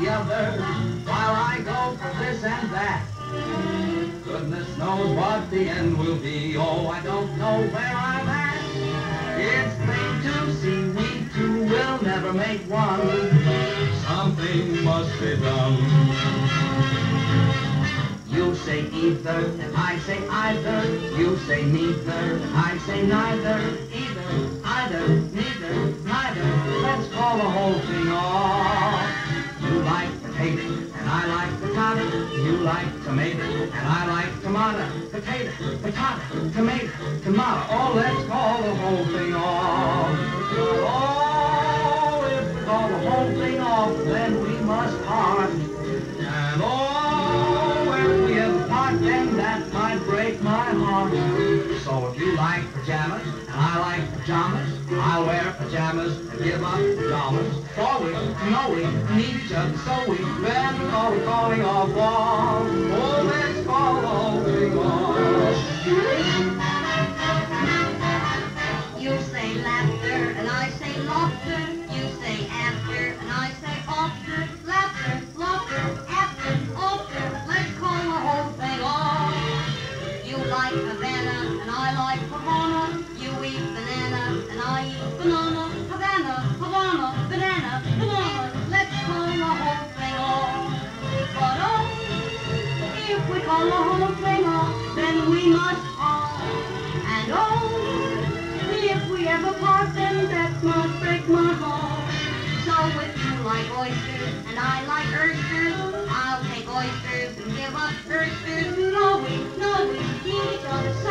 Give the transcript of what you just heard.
the other, while I go for this and that. Goodness knows what the end will be. Oh, I don't know where I'm at. It's plain to see we two will never make one. Something must be done. You say either, and I say either. You say neither, and I say neither. I like potato. You like tomato, and I like tomato. Potato, potato, tomato, tomato. Oh, let's call the whole thing off. Oh, if we call the whole thing off, then we must part. And oh, if we ever part, then that might break my heart. If you like pajamas, and I like pajamas, I'll wear pajamas and give up pajamas. For we know we need each other, so we better call calling off off. Must part. And oh, if we ever part, then that must break my heart. So if you like oysters and I like oysters, I'll take oysters and give up oysters. No, we, no, we each other,